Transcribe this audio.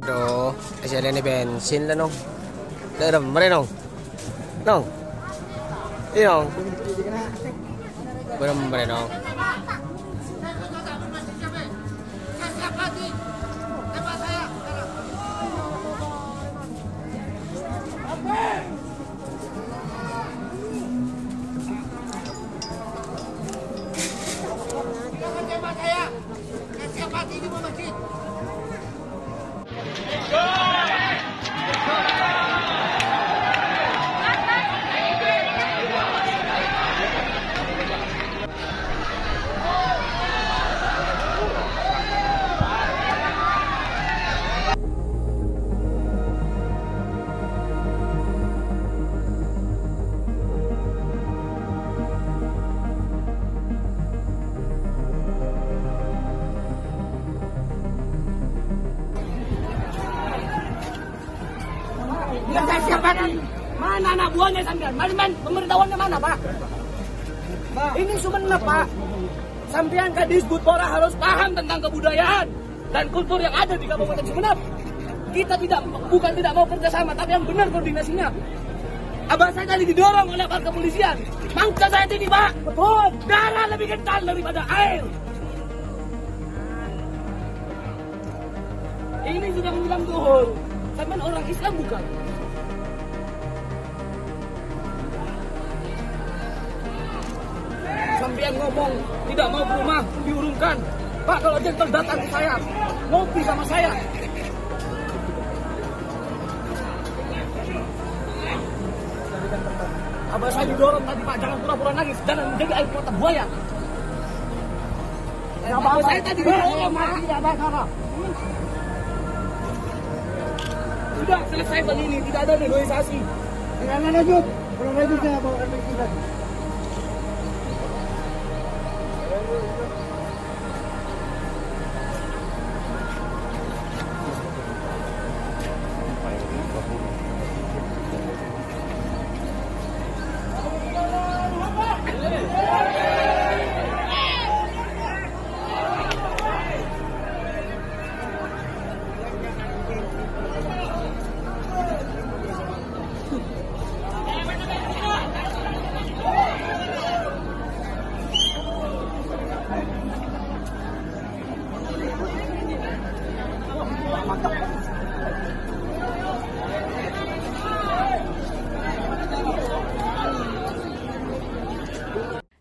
Pero, kasi alin ni Bensin na nung. Dara, marinong. Nong. Inong. Barang marinong. Barang marinong. Siapkan mana anak buahnya sampean? Mana pemberitahuannya mana pak? Ini Sumenep pak. Sampean Kadis Budpora harus paham tentang kebudayaan dan kultur yang ada di Kabupaten Sumenep. Kita tidak bukan tidak mau kerjasama, tapi yang benar koordinasinya. Abang saya tadi didorong oleh aparat kepolisian. Mangsa saya tinggi pak. Betul. Darah lebih kental daripada air. Ini sudah menjelang duhur. Sampean orang Islam bukan? Sampean ngomong tidak mau ke rumah diurungkan. Pak kalau jentel datang ke saya, ngopi sama saya. Abah saya didorong tadi Pak, jangan pura-pura nangis, jangan menjadi air mata buaya. Abah saya tadi didorong Pak. Tidak ada Sudah selesai begini, tidak ada negosiasi. Jangan lanjut. Kalau lanjut saya bawa kita. Yeah.